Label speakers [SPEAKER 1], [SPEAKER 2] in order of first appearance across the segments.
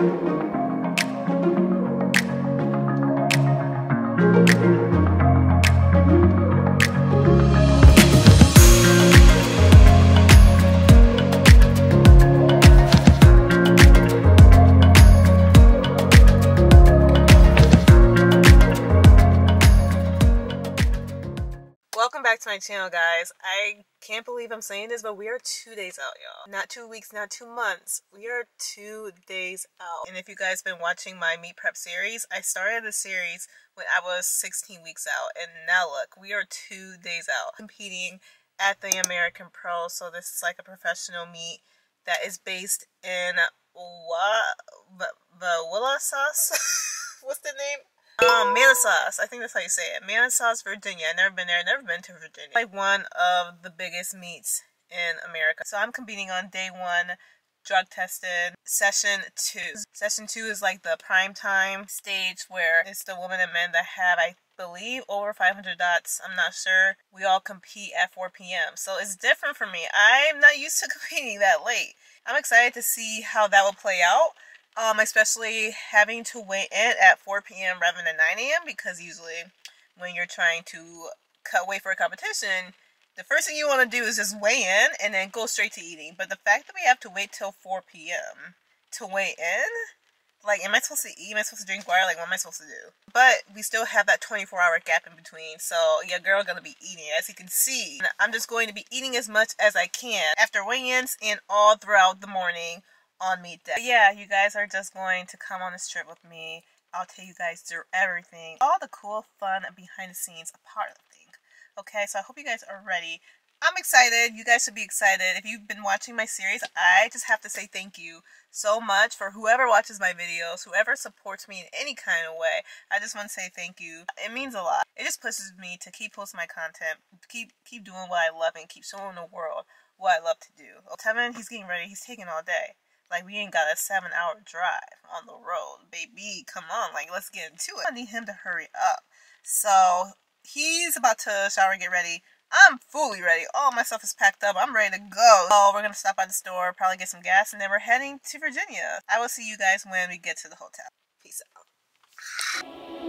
[SPEAKER 1] Welcome back to my channel guys. I can't believe I'm saying this, but we are two days out, y'all. Not two weeks, not two months. We are two days out. And if you guys been watching my meet prep series, I started the series when I was 16 weeks out. And now look, we are two days out competing at the American Pro. So this is like a professional meet that is based in the Willa sauce. What's the name? Um, Manassas. I think that's how you say it. Manassas, Virginia. I've never been there. I've never been to Virginia. Like one of the biggest meets in America. So I'm competing on day one, drug tested. Session two. Session two is like the prime time stage where it's the women and men that have, I believe, over 500 dots. I'm not sure. We all compete at 4 p.m. So it's different for me. I'm not used to competing that late. I'm excited to see how that will play out um, especially having to weigh in at 4 p.m. rather than 9 a.m. because usually when you're trying to cut weight for a competition, the first thing you want to do is just weigh in and then go straight to eating. But the fact that we have to wait till 4 p.m. to weigh in, like, am I supposed to eat? Am I supposed to drink water? Like, what am I supposed to do? But we still have that 24 hour gap in between. So, yeah, girl gonna be eating. As you can see, I'm just going to be eating as much as I can after weigh ins and all throughout the morning on meet day. But yeah, you guys are just going to come on this trip with me. I'll tell you guys through everything. All the cool, fun, behind the scenes part of the thing. Okay, so I hope you guys are ready. I'm excited. You guys should be excited. If you've been watching my series, I just have to say thank you so much for whoever watches my videos, whoever supports me in any kind of way. I just want to say thank you. It means a lot. It just pushes me to keep posting my content, keep keep doing what I love, and keep showing the world what I love to do. Tevin, he's getting ready. He's taking all day. Like we ain't got a seven hour drive on the road, baby. Come on, like let's get into it. I need him to hurry up. So he's about to shower, and get ready. I'm fully ready. All my stuff is packed up. I'm ready to go. Oh, we're gonna stop by the store, probably get some gas, and then we're heading to Virginia. I will see you guys when we get to the hotel. Peace out.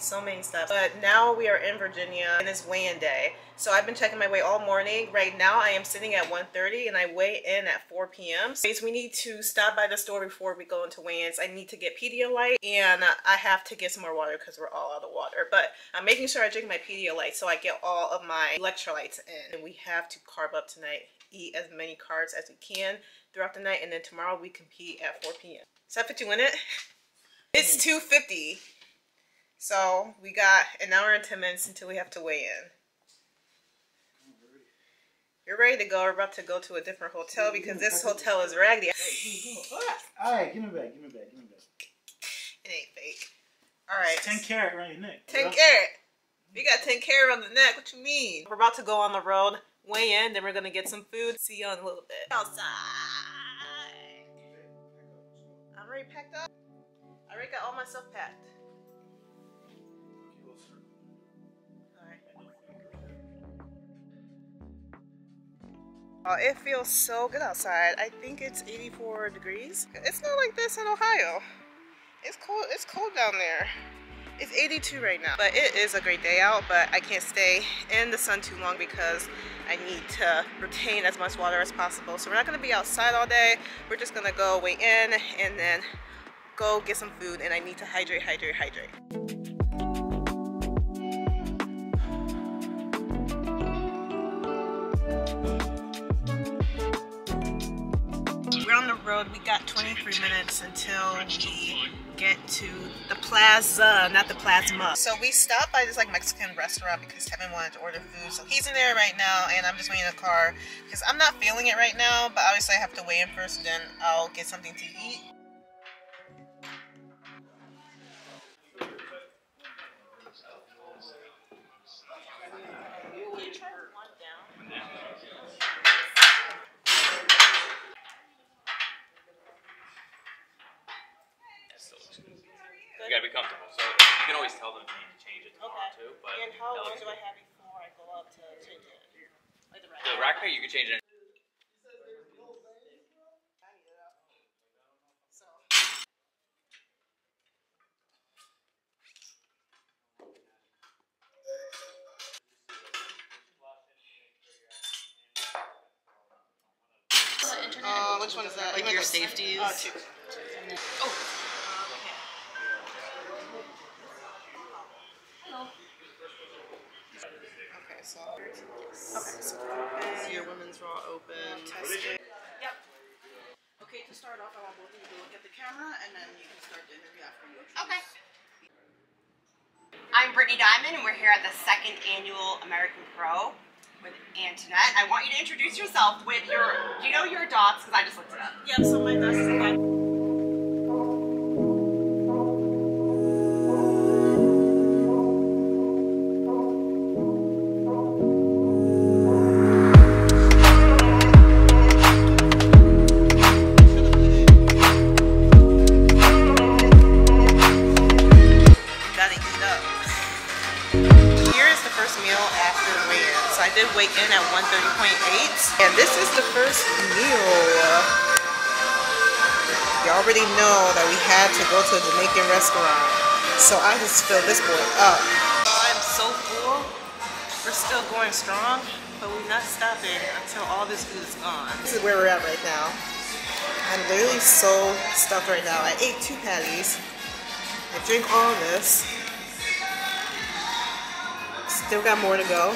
[SPEAKER 1] So many stuff. But now we are in Virginia and it's weigh-in day. So I've been checking my weight all morning. Right now I am sitting at 1.30 and I weigh in at 4 p.m. So we need to stop by the store before we go into weigh-ins. I need to get Pedialyte and I have to get some more water because we're all out of water. But I'm making sure I drink my Pedialyte so I get all of my electrolytes in. And we have to carb up tonight. Eat as many carbs as we can throughout the night and then tomorrow we compete at 4 p.m. Does that put you in it? It's 2.50. So we got an hour and 10 minutes until we have to weigh in. You're ready to go. We're about to go to a different hotel because this hotel is raggedy.
[SPEAKER 2] Alright, give me back, give me back, give me back.
[SPEAKER 1] It ain't fake. Alright.
[SPEAKER 2] 10 carat around your neck.
[SPEAKER 1] 10 carat. We got 10 carat on the neck. What you mean? We're about to go on the road, weigh in, then we're going to get some food. See you in a little bit. Outside. I'm already packed up. I already got all my stuff packed. Oh, it feels so good outside. I think it's 84 degrees. It's not like this in Ohio. It's cold. It's cold down there. It's 82 right now. But it is a great day out, but I can't stay in the sun too long because I need to retain as much water as possible. So we're not gonna be outside all day. We're just gonna go weigh in and then go get some food and I need to hydrate, hydrate, hydrate. We got 23 minutes until we get to the plaza, not the plasma. So we stopped by this like Mexican restaurant because Kevin wanted to order food. So he's in there right now and I'm just waiting in the car because I'm not feeling it right now, but obviously I have to weigh in first then I'll get something to eat.
[SPEAKER 3] You can change it.
[SPEAKER 1] Uh, which one is that?
[SPEAKER 3] Like your safeties.
[SPEAKER 1] Uh, two. Okay, so okay, so
[SPEAKER 4] So your women's raw open.
[SPEAKER 1] test.
[SPEAKER 4] Yep. Okay, to start off, I want both of you to look at the camera, and then you can start the interview after you.
[SPEAKER 5] Okay. I'm Brittany Diamond, and we're here at the second annual American Pro with Antoinette. I want you to introduce yourself with your. Do you know your dots? Because I just looked it up.
[SPEAKER 1] Yep, so my dots is up. Here is the first meal after weigh-in. So I did weigh in at 130.8. And this is the first meal. You already know that we had to go to a Jamaican restaurant. So I just filled this boy up. I'm so full. We're still going strong, but we're not stopping until all this food is gone. This is where we're at right now. I'm literally so stuffed right now. I ate two patties. I drink all this. Still got more to go.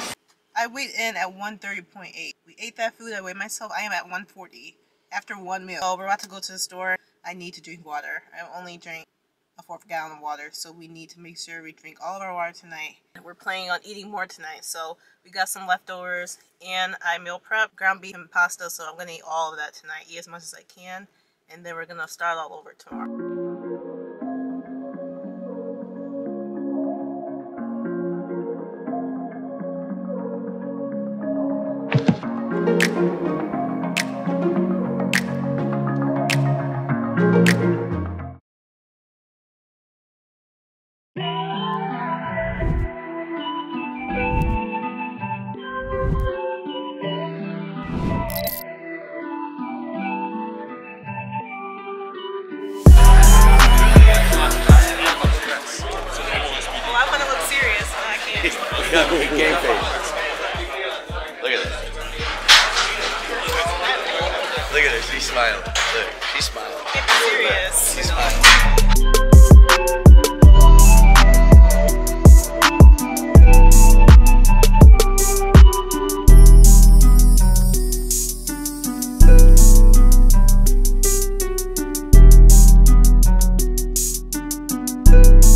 [SPEAKER 1] I weighed in at 130.8. We ate that food. I weighed myself. I am at 140 after one meal. So we're about to go to the store. I need to drink water. I only drank a fourth gallon of water, so we need to make sure we drink all of our water tonight. We're planning on eating more tonight, so we got some leftovers, and I meal prep ground beef and pasta, so I'm gonna eat all of that tonight, eat as much as I can, and then we're gonna start all over tomorrow. Yeah,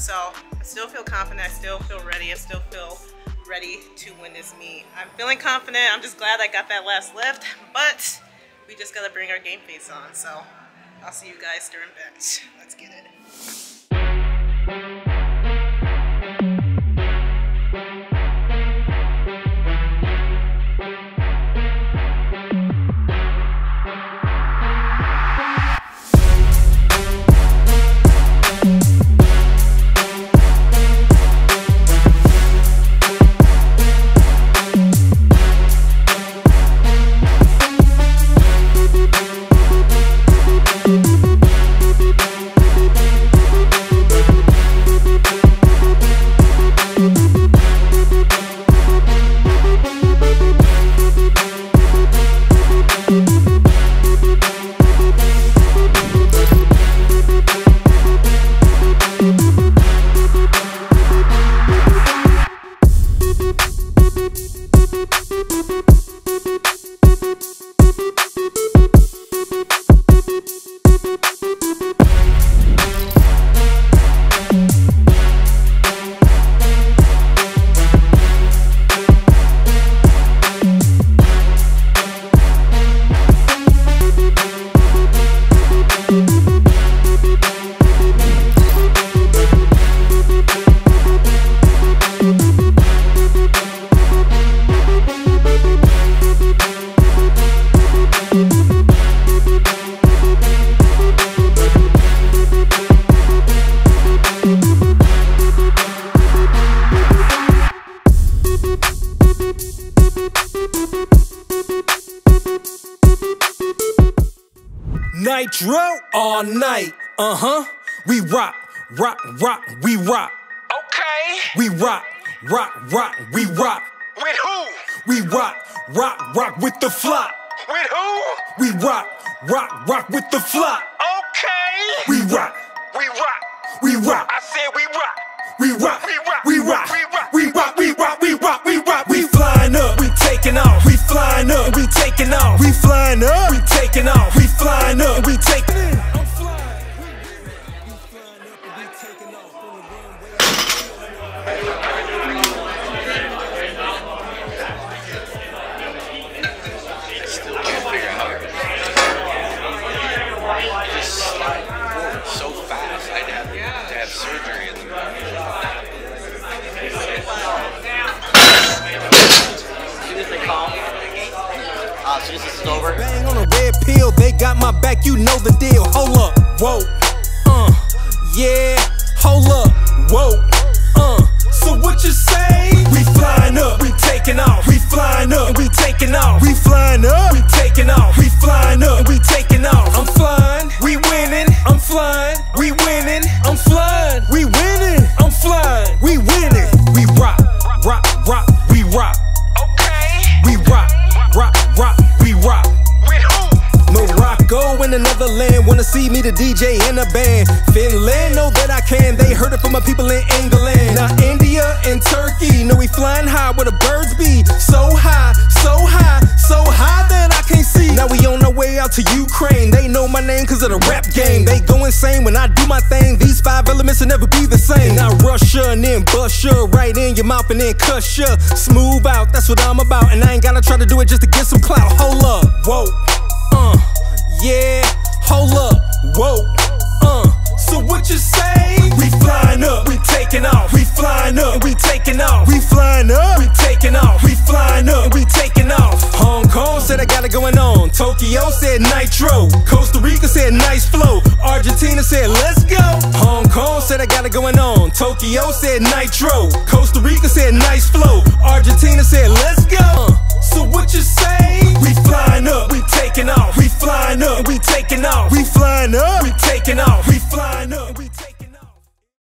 [SPEAKER 1] So I still feel confident. I still feel ready. I still feel ready to win this meet. I'm feeling confident. I'm just glad I got that last lift, but we just gotta bring our game face on. So I'll see you guys during bench. Let's get it.
[SPEAKER 6] All night. Uh huh. We rock, rock, rock, we rock.
[SPEAKER 7] Okay.
[SPEAKER 6] We rock, rock, rock, we rock.
[SPEAKER 7] With who?
[SPEAKER 6] We rock, rock, rock with the flop.
[SPEAKER 7] With who?
[SPEAKER 6] We rock, rock, rock with the flop.
[SPEAKER 7] Okay.
[SPEAKER 6] We rock,
[SPEAKER 7] We rock.
[SPEAKER 6] we rock,
[SPEAKER 7] I said we rock.
[SPEAKER 6] we rock,
[SPEAKER 7] We rock.
[SPEAKER 6] we rock,
[SPEAKER 7] We rock.
[SPEAKER 6] we rock, we rock, we rock, we rock. We flying up, we taking off. We flying up, we taking off. We flying up, you know the Now India and Turkey know we flying high where the birds be. So high, so high, so high that I can't see. Now we on our way out to Ukraine. They know my name cause of the rap game. They go insane when I do my thing. These five elements will never be the same. Now Russia and then bust right in your mouth and then cuss ya. Smooth out, that's what I'm about. And I ain't gotta try to do it just to get some clout. Hold up, whoa. Uh, yeah, said nice flow. Argentina said let's go. Hong Kong said I got it going on. Tokyo said nitro. Costa Rica said nice flow. Argentina said